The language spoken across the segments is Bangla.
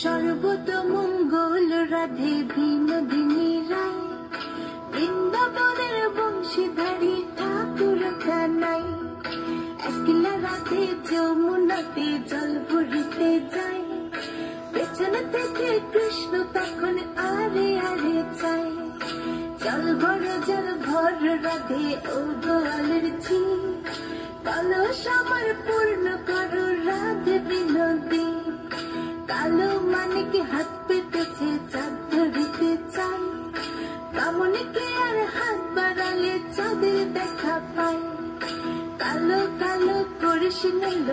সর্বত মঙ্গল রাধে বিনোদিনী রায়, বৃন্দাবনের বংশীধারী ঠাকুর কানাই একলা রাতে যমুনাতে জল ভরিতে যায়, পেছন থেকে কৃষ্ণ তখন আরে আরে চায় ভর রাধে ও গোয়ালের ঝি। কলস আমার পূর্ণ করো, রাধে বিনোদী। কালো মানে হাত পেতেছে, চাঁদ ধরিতে চাই। কামনিকে আর হাত বাড়ালে চাঁদের দেখা পাই। কালো কালো করিস নিল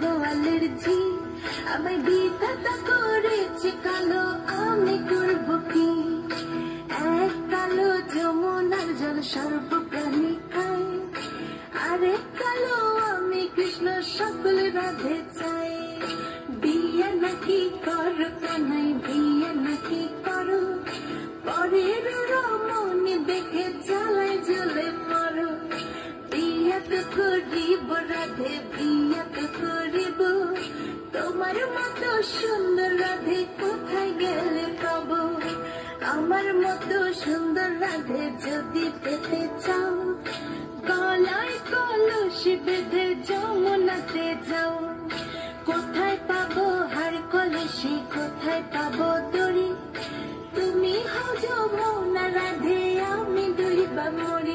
গোয়ালের ঝি। আমায় বিধাতা করেছে কালো, আমি সর্বপ্রাণী খাই আরেক কালো আমি কৃষ্ণ সকল রাধে চাই বিয়ে নাকি কর কানাই বিয়ে নাকি করো পরের রমণী দেখে জ্বালায় জ্বলে পড়ো বিয়ে তো করিব রাধে বিয়ে তো করিব তোমার মতো সুন্দর রাধে কোথায় গেলে পাব আমার মতো সুন্দর রাধে যদি কোথায় পাবো তুমি হজম না আমি দুই বা মরি।